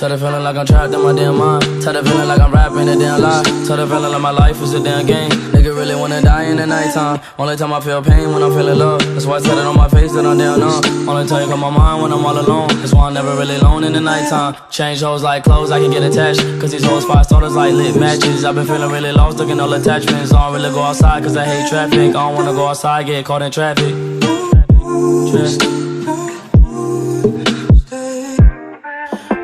Tell the feeling like I'm trapped in my damn mind. Tell the feeling like I'm rapping a damn lie. Tell the feeling like my life is a damn game. Nigga really wanna die in the nighttime. Only time I feel pain when I'm feeling love. That's why I tell it on my face that I'm down numb. Only time you got my mind when I'm all alone. That's why I'm never really alone in the nighttime. Change hoes like clothes, I can get attached. Cause these hoes fire starters like lit matches. I've been feeling really lost, looking all attachments. I don't really go outside cause I hate traffic. I don't wanna go outside, get caught in traffic. traffic.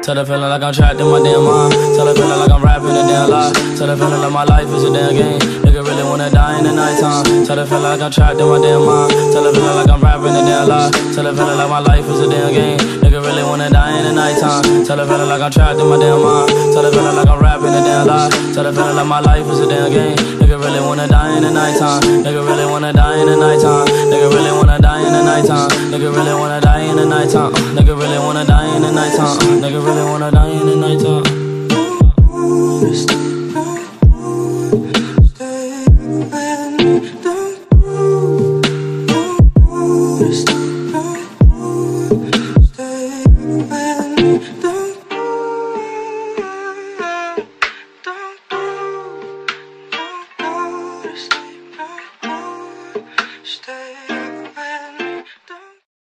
Tell the feeling like I'm trapped in my damn mind. Tell the feeling like I'm rapping a damn lie. Tell the feeling like my life is a damn game. Nigga really wanna die in the nighttime. Tell the feeling like I'm trapped in my damn mind. Tell the feeling like I'm rapping a damn lie. Tell the feeling like my life is a damn game. Nigga really wanna die in the nighttime. Tell feeling like I'm trapped in my damn mind. Tell feeling like I'm rapping a damn lie. Tell feeling like my life is a damn game. Nigga really wanna die in the nighttime. Nigga really wanna die in the nighttime. Nigga really wanna die nighttime. Nigga really wanna die in the nighttime. Nigga really wanna die in the nighttime. Nigga really wanna die in the nighttime. stay